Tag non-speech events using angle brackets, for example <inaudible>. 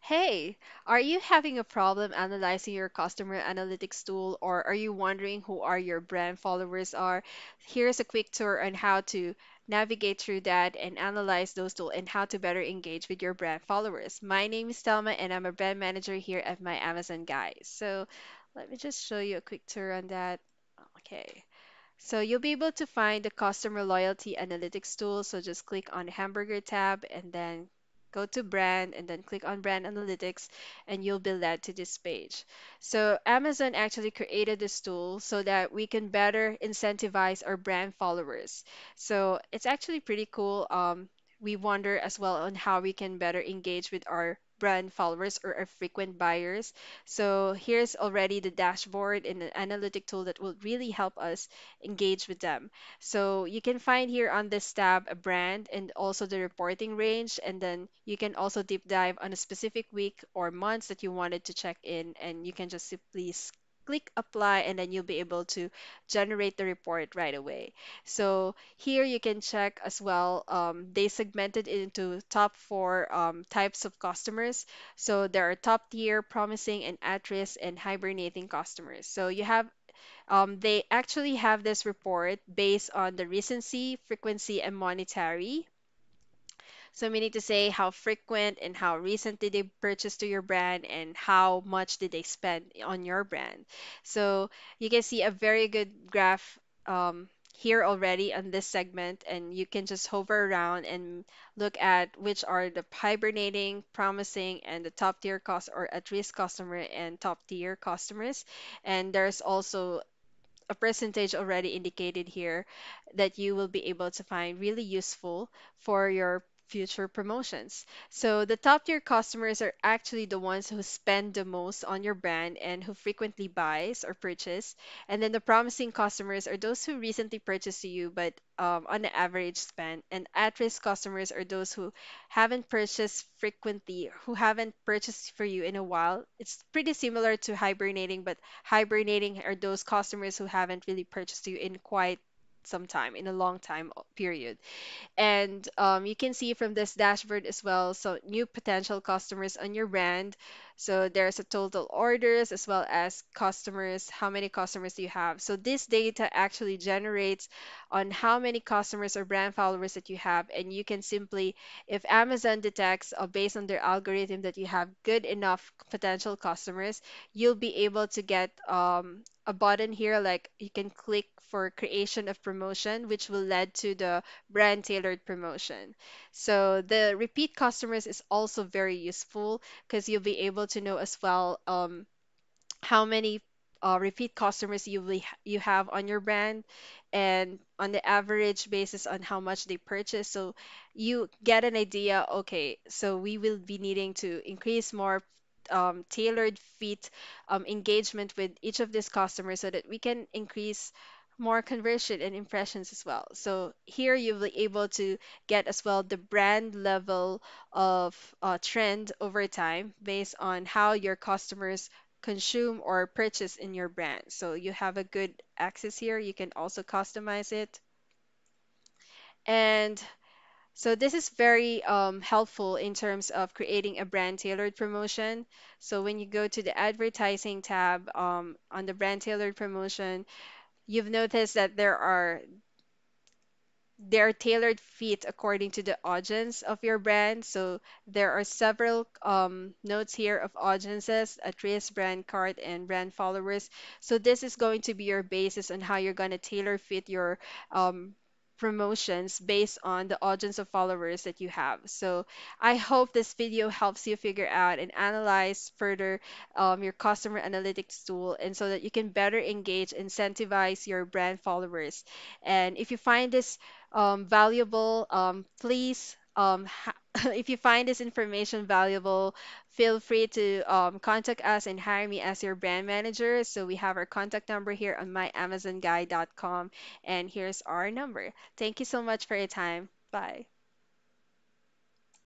Hey, are you having a problem analyzing your customer analytics tool, or are you wondering who are your brand followers are? Here's a quick tour on how to navigate through that and analyze those tools and how to better engage with your brand followers. My name is Telma and I'm a brand manager here at my Amazon guys. So let me just show you a quick tour on that. Okay. So you'll be able to find the customer loyalty analytics tool. So just click on the hamburger tab and then go to brand and then click on brand analytics and you'll be led to this page. So Amazon actually created this tool so that we can better incentivize our brand followers. So it's actually pretty cool. Um, we wonder as well on how we can better engage with our brand followers or our frequent buyers. So here's already the dashboard and an analytic tool that will really help us engage with them. So you can find here on this tab a brand and also the reporting range, and then you can also deep dive on a specific week or months that you wanted to check in, and you can just simply click apply and then you'll be able to generate the report right away. So here you can check as well. Um, they segmented it into top four um, types of customers. So there are top tier, promising, and at risk, and hibernating customers. So you have um, they actually have this report based on the recency, frequency, and monetary. So meaning to say how frequent and how recent did they purchase to your brand and how much did they spend on your brand. So you can see a very good graph um, here already on this segment, and you can just hover around and look at which are the hibernating, promising, and the top tier cost or at risk customer and top tier customers. And there's also a percentage already indicated here that you will be able to find really useful for your future promotions. So the top tier customers are actually the ones who spend the most on your brand and who frequently buys or purchase. And then the promising customers are those who recently purchased you but um, on average spend. And at-risk customers are those who haven't purchased frequently, who haven't purchased for you in a while. It's pretty similar to hibernating, but hibernating are those customers who haven't really purchased you in quite some time, in a long time period. And um, you can see from this dashboard as well, so new potential customers on your brand. So there's a total orders as well as customers, how many customers do you have. So this data actually generates on how many customers or brand followers that you have. And you can simply, if Amazon detects uh, based on their algorithm that you have good enough potential customers, you'll be able to get um, a button here like you can click for creation of promotion, which will lead to the brand tailored promotion. So the repeat customers is also very useful because you'll be able to know as well um, how many uh, repeat customers you will, you have on your brand and on the average basis on how much they purchase. So you get an idea, okay, so we will be needing to increase more um, tailored fit um, engagement with each of these customers so that we can increase more conversion and impressions as well. So here you'll be able to get as well the brand level of uh, trend over time based on how your customers consume or purchase in your brand. So you have a good access here. You can also customize it. And so this is very um, helpful in terms of creating a brand tailored promotion. So when you go to the advertising tab um, on the brand tailored promotion, you've noticed that there are they're tailored fit according to the audience of your brand. So there are several um, notes here of audiences, at-risk, brand card, and brand followers. So this is going to be your basis on how you're going to tailor fit your um, promotions based on the audience of followers that you have. So I hope this video helps you figure out and analyze further um, your customer analytics tool and so that you can better engage, incentivize your brand followers. And if you find this um, valuable, um, please, um, <laughs> if you find this information valuable, feel free to um, contact us and hire me as your brand manager. So we have our contact number here on myamazonguy.com, and here's our number. Thank you so much for your time. Bye.